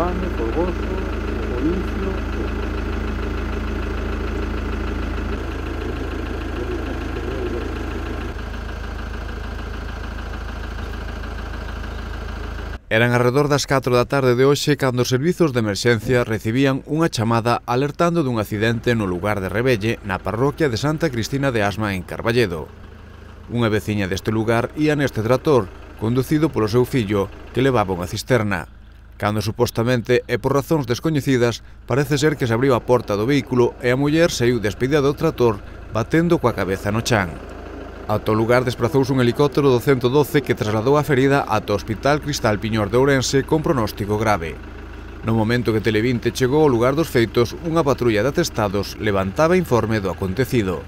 Albano, por Gozo. Eran alrededor das 4 da tarde de hoxe cando os servizos de emerxencia recibían unha chamada alertando dun accidente no lugar de Rebelle na parroquia de Santa Cristina de Asma en Carballedo. Unha veciña deste lugar ía neste trator, conducido polo seu fillo, que levaba unha cisterna cando supostamente e por razóns descoñecidas parece ser que se abriu a porta do vehículo e a muller saiu despedida do trator batendo coa cabeza no chan. Ato lugar desprazouse un helicóptero do 112 que trasladou a ferida ata o Hospital Cristal Piñor de Ourense con pronóstico grave. No momento que Televinte chegou ao lugar dos feitos, unha patrulla de atestados levantaba informe do acontecido.